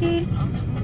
की।